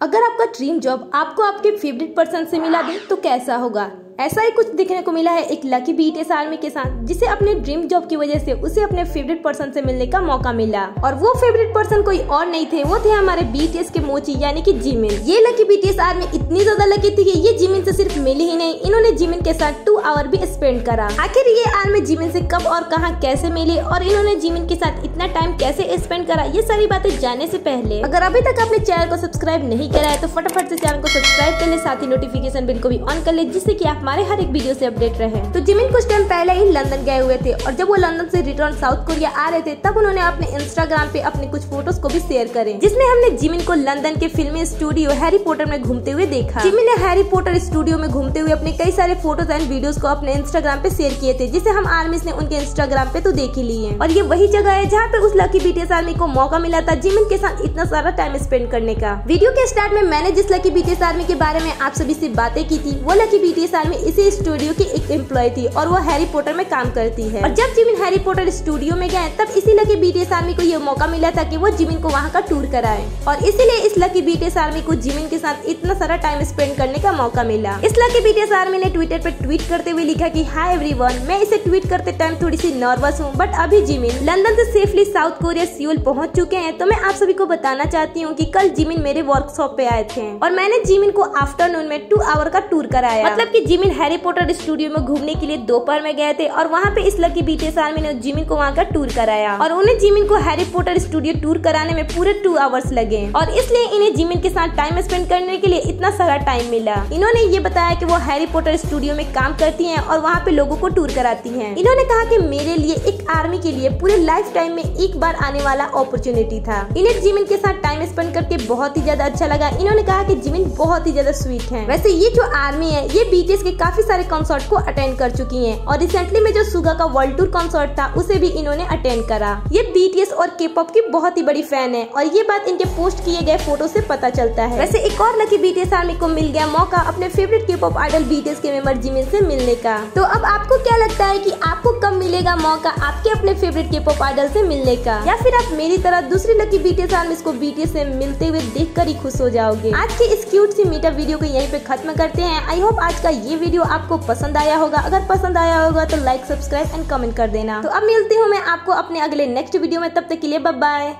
अगर आपका dream job आपको आपके फेवरेट पर्सन से मिला दे तो कैसा होगा? ऐसा ही कुछ देखने को मिला है एक लकी बीटीएस आर्मी के साथ, जिसे अपने ड्रीम जॉब की वजह से उसे अपने फेवरेट पर्सन से मिलने का मौका मिला। और वो फेवरेट पर्सन कोई और नहीं थे, वो थे हमारे बीटीएस के मोची, यानी कि जिमिन ये लकी बीटीएस आर्मी इतनी ज़्यादा लकी थी कि ये जिमिन से सिर्फ़ मिली ही नहीं, इन्होंने जिमिन के साथ टू आवर भी स्पेंड करा। आखिर ये आर्मी जिमिन से कब और कहा कैसे मिली, और इन्होंने जिमिन के साथ इतना टाइम कैसे स्पेंड करा, ये सारी बातें जानने से पहले। अगर अभी तक अपने चैनल को सब्सक्राइब नहीं करा है तो फटाफट से चैनल को सब्सक्राइब कर ले, साथ ही नोटिफिकेशन बिल को भी ऑन कर ले, जिससे की आप हमारे हर एक वीडियो से अपडेट रहे। तो जिमिन कुछ टाइम पहले ही लंदन गए हुए थे और जब वो लंदन से रिटर्न साउथ कोरिया आ रहे थे, तब उन्होंने अपने इंस्टाग्राम पे अपने कुछ फ़ोटोज़ को भी शेयर करे, जिसमें हमने जिमिन को लंदन के फिल्मी स्टूडियो हैरी पोटर में घूमते हुए देखा। जिमिन ने हैरी पोटर स्टूडियो में घूमते हुए अपने कई सारे फ़ोटोज़ एंड वीडियो को अपने इंस्टाग्राम पे शेयर किए थे, जिसे हम आर्मी ने उनके इंस्टाग्राम पे तो देख ही लिए और ये वही जगह है जहाँ पे उस लकी बीटीएस आर्मी को मौका मिला था जिमिन के साथ इतना सारा टाइम स्पेंड करने का। वीडियो के स्टार्ट में मैंने जिस लकी बीटीएस आर्मी के बारे में आप सभी से बातें की थी, वो लकी बीटीएस आर्मी इसी स्टूडियो की एक एम्प्लॉय थी और वो हैरी पोटर में काम करती है। और जब जिमिन हैरी पोटर स्टूडियो में गए, तब इसी लकी बीटीएस आर्मी को ये मौका मिला था कि वो जिमिन को वहाँ का टूर कराए। और इसीलिए इस लकी बीटीएस आर्मी को जिमिन के साथ इतना सारा टाइम स्पेंड करने का मौका मिला। इस लकी बीटीएस आर्मी ने ट्विटर पर ट्वीट करते हुए लिखा की हाई एवरी मैं इसे ट्वीट करते टाइम थोड़ी सी नर्वस हूँ बट अभी जिमिन लंदन से सेफली साउथ कोरिया सियोल पहुँच चुके हैं तो मैं आप सभी को बताना चाहती हूँ की कल जिमिन मेरे वर्कशॉप पे आए थे। और मैंने जिमिन को आफ्टरनून में टू आवर का टूर कराया। मतलब की जिमिन हैरी पोटर स्टूडियो में घूमने के लिए दोपहर में गए थे और वहाँ पे इस लकी बीटीएस आर्मी ने जिमिन को वहाँ का टूर कराया। और उन्हें जिमिन को हैरी पोटर स्टूडियो टूर कराने में पूरे टू आवर्स लगे। और इसलिए इन्हें जिमिन के साथ टाइम स्पेंड करने के लिए इतना सारा टाइम मिला। इन्होंने ये बताया की वो हैरी पोटर स्टूडियो में काम करती है और वहाँ पे लोगो को टूर कराती है। इन्होंने कहा की मेरे लिए एक आर्मी के लिए पूरे लाइफ टाइम में एक बार आने वाला अपॉर्चुनिटी था। इन्हें जिमिन के साथ टाइम स्पेंड करके बहुत ही ज़्यादा अच्छा लगा। इन्होंने कहा कि जिमिन बहुत ही ज़्यादा स्वीट है। वैसे ये जो आर्मी है, ये बीटीएस के काफ़ी सारे कॉन्सर्ट को अटेंड कर चुकी है और रिसेंटली में जो सुगा का वर्ल्ड टूर कॉन्सर्ट था, उसे भी इन्होंने अटेंड करा। ये बीटीएस और के की बहुत ही बड़ी फ़ैन है और ये बात इनके पोस्ट किए गए फ़ोटो से पता चलता है। वैसे एक और लकी बीटीएस आर्मी को मिल गया मौका अपने फेवरेट के पॉप आइडल बीटीएस के मेंबर जिमिन से मिलने का। तो अब आपको क्या लगता है कि आपको कब मिलेगा मौका आपके अपने फेवरेट के पॉप आइडल से मिलने का? या फिर आप मेरी तरह दूसरी लकी बीटीएस आर्मी को बीटीएस से मिलते हुए देख कर ही खुश हो जाओगे? आज की इस क्यूट सी मीटअप वीडियो को यहीं पे खत्म करते हैं। आई होप आज का वीडियो आपको पसंद आया होगा। अगर पसंद आया होगा तो लाइक सब्सक्राइब एंड कमेंट कर देना। तो अब मिलती हूँ मैं आपको अपने अगले नेक्स्ट वीडियो में। तब तक के लिए बाय